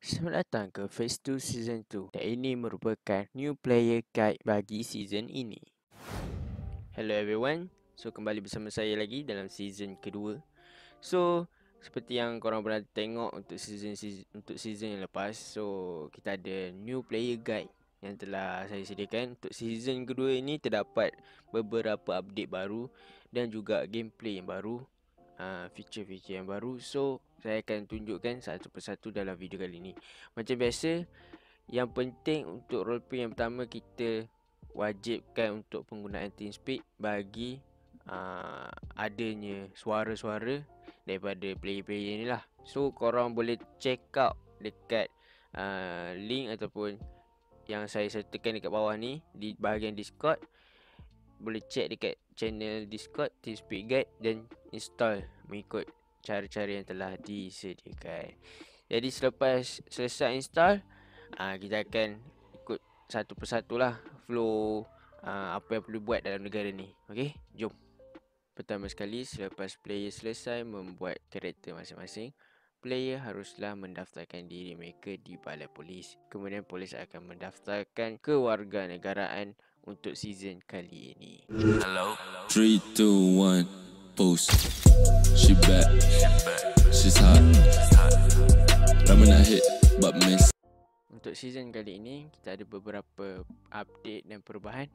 Selamat datang ke Phase 2 Season 2 dan ini merupakan new player guide bagi season ini. Hello everyone, so kembali bersama saya lagi dalam season kedua. So, seperti yang korang pernah tengok untuk season, season untuk season yang lepas, so kita ada new player guide yang telah saya sediakan untuk season kedua ini terdapat beberapa update baru dan juga gameplay yang baru, uh, feature-feature yang baru. So, saya akan tunjukkan satu persatu dalam video kali ini. Macam biasa, yang penting untuk roleplay yang pertama kita wajibkan untuk penggunaan TeamSpeak bagi uh, adanya suara-suara daripada player-player ni lah. So korang boleh check out dekat uh, link ataupun yang saya sertakan dekat bawah ni di bahagian Discord. Boleh check dekat channel Discord TeamSpeak Guide dan install mengikut cara-cara yang telah disediakan. Jadi selepas selesai install, uh, kita akan ikut satu persatu lah flow uh, apa yang perlu buat dalam negara ni. Okay, jom. Pertama sekali, selepas player selesai membuat karakter masing-masing, player haruslah mendaftarkan diri mereka di balai polis. Kemudian polis akan mendaftarkan kewarganegaraan untuk season kali ini. Hello. 3, 2, 1, post. She back. She's hot. Lama nak hit, but miss. Untuk season kali ini, kita ada beberapa update dan perubahan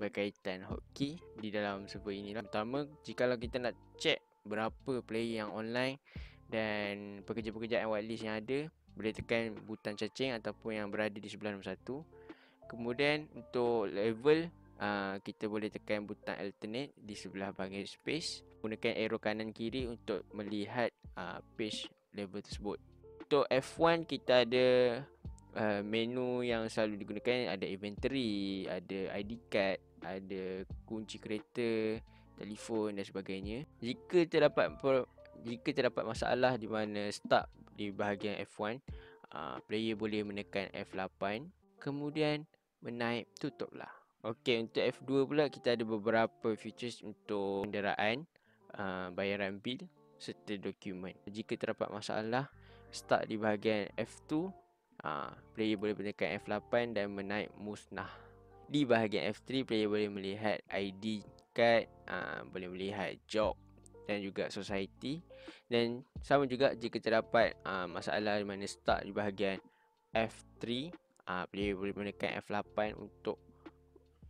berkaitan hotkey di dalam server ini. Pertama, jika kita nak check berapa player yang online dan pekerja-pekerjaan whitelist yang ada, boleh tekan butang cacing ataupun yang berada di sebelah nombor satu. Kemudian untuk level, uh, kita boleh tekan butang alternate di sebelah bahagian space. Gunakan arrow kanan kiri untuk melihat uh, page level tersebut. Untuk F1 kita ada uh, menu yang selalu digunakan ada inventory, ada ID card, ada kunci kereta, telefon dan sebagainya. Jika terdapat jika terdapat masalah di mana start di bahagian F1, uh, player boleh menekan F8 kemudian menaik tutuplah. Okey untuk F2 pula kita ada beberapa features untuk kenderaan, uh, bayaran bil serta dokumen. Jika terdapat masalah start di bahagian F2, uh, player boleh menekan F8 dan menaik musnah. Di bahagian F3 player boleh melihat ID card, uh, boleh melihat job dan juga society dan sama juga jika terdapat uh, masalah di mana start di bahagian F3 uh, player boleh menekan F8 untuk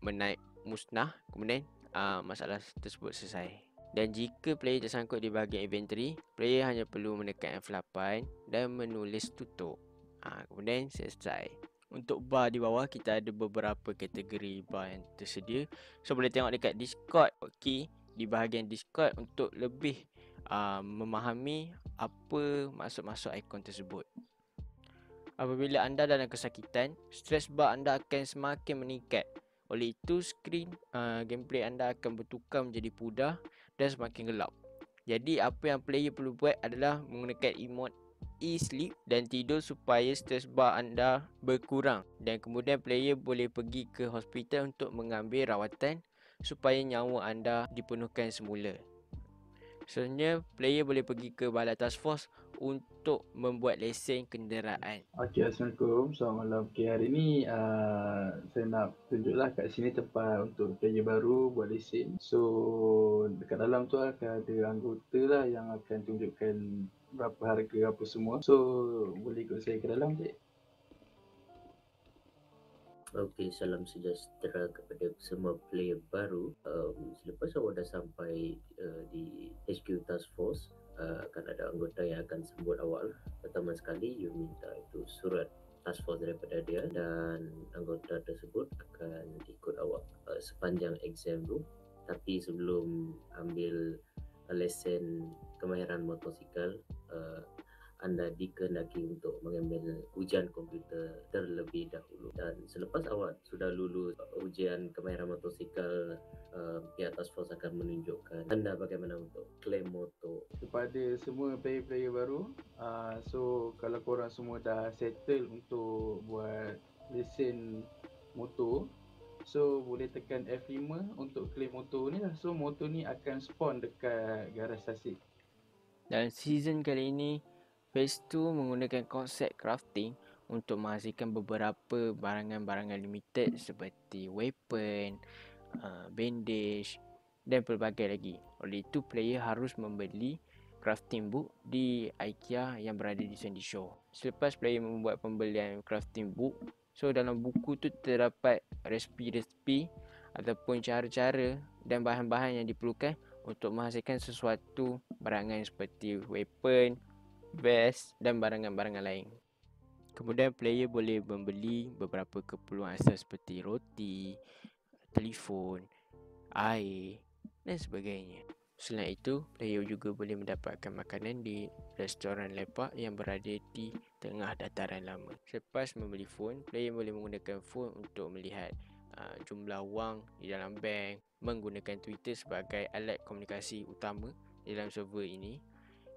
menaik musnah kemudian uh, masalah tersebut selesai dan jika player tersangkut di bahagian inventory player hanya perlu menekan F8 dan menulis tutup. Uh, kemudian selesai. Untuk bar di bawah kita ada beberapa kategori bar yang tersedia. So boleh tengok dekat discord. Okey di bahagian discord untuk lebih uh, memahami apa maksud-maksud ikon tersebut. Apabila anda dalam kesakitan, stres bar anda akan semakin meningkat. Oleh itu, skrin uh, gameplay anda akan bertukar menjadi pudar dan semakin gelap. Jadi, apa yang player perlu buat adalah menggunakan emote e-sleep dan tidur supaya stres bar anda berkurang. Dan kemudian player boleh pergi ke hospital untuk mengambil rawatan supaya nyawa anda dipenuhkan semula. Sebenarnya player boleh pergi ke balai task force untuk membuat lesen kenderaan. Okey, Assalamualaikum. Selamat malam. Okay, hari ni uh, saya nak tunjuklah kat sini tempat untuk player baru buat lesen. So, dekat dalam tu akan ada anggota lah yang akan tunjukkan berapa harga apa semua. So, boleh ikut saya ke dalam, cik? Okey, salam sejahtera kepada semua player baru. Um, selepas awak dah sampai uh, di HQ Task Force, uh, akan ada anggota yang akan sambut awak lah. Pertama sekali, you minta itu surat Task Force daripada dia dan anggota tersebut akan ikut awak uh, sepanjang exam tu. Tapi sebelum ambil uh, lesen kemahiran motosikal, uh, anda dikehendaki untuk mengambil ujian komputer terlebih dahulu. Dan selepas awak sudah lulus ujian kemahiran motosikal uh, pihak task force akan menunjukkan anda bagaimana untuk claim motor. Kepada semua player-player baru uh, so kalau korang semua dah settle untuk buat lesen motor So boleh tekan F5 untuk claim motor ni lah. So motor ni akan spawn dekat garaj tasik. Dan season kali ini Phase 2 menggunakan konsep crafting untuk menghasilkan beberapa barangan-barangan limited seperti weapon, uh, bandage dan pelbagai lagi. Oleh itu player harus membeli crafting book di IKEA yang berada di Sandy Shore. Selepas player membuat pembelian crafting book, so dalam buku tu terdapat resipi-resipi ataupun cara-cara dan bahan-bahan yang diperlukan untuk menghasilkan sesuatu barangan seperti weapon, vest dan barangan-barangan lain. Kemudian player boleh membeli beberapa keperluan asas seperti roti, telefon, air dan sebagainya. Selain itu, player juga boleh mendapatkan makanan di restoran lepak yang berada di tengah dataran lama. Selepas membeli phone, player boleh menggunakan phone untuk melihat uh, jumlah wang di dalam bank, menggunakan Twitter sebagai alat komunikasi utama dalam server ini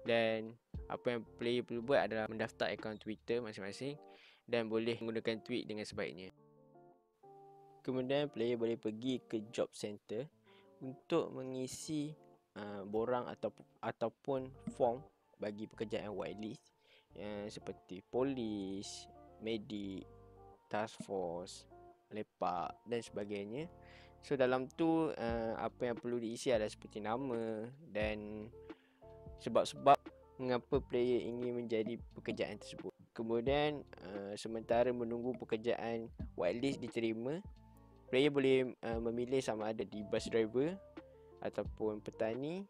dan apa yang player perlu buat adalah mendaftar akaun Twitter masing-masing dan boleh menggunakan tweet dengan sebaiknya. Kemudian player boleh pergi ke job center untuk mengisi uh, borang atau ataupun form bagi pekerjaan whitelist yang seperti polis, medik, task force, lepak dan sebagainya. So dalam tu uh, apa yang perlu diisi adalah seperti nama dan sebab-sebab mengapa player ingin menjadi pekerjaan tersebut. Kemudian uh, sementara menunggu pekerjaan whitelist diterima, player boleh uh, memilih sama ada di bus driver ataupun petani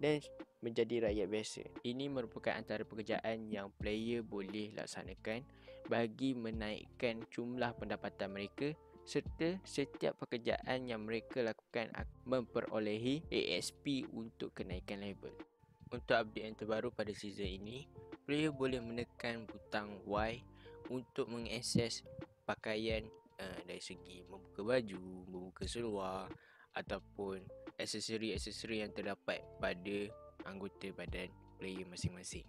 dan menjadi rakyat biasa. Ini merupakan antara pekerjaan yang player boleh laksanakan bagi menaikkan jumlah pendapatan mereka serta setiap pekerjaan yang mereka lakukan memperolehi ASP untuk kenaikan level. Untuk update yang terbaru pada season ini, player boleh menekan butang Y untuk mengakses pakaian uh, dari segi membuka baju, membuka seluar ataupun aksesori-aksesori yang terdapat pada anggota badan player masing-masing.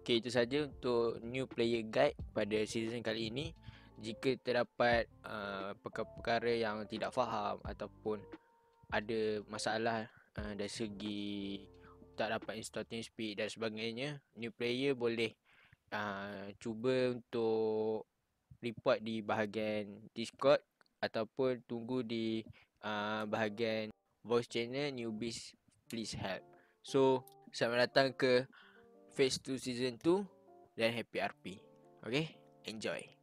Okay, itu saja untuk new player guide pada season kali ini. Jika terdapat uh, perkara-perkara yang tidak faham ataupun ada masalah uh, dari segi tak dapat install TeamSpeak dan sebagainya new player boleh uh, cuba untuk report di bahagian Discord ataupun tunggu di uh, bahagian voice channel newbies please help. So selamat datang ke phase 2 season 2 dan happy RP okay enjoy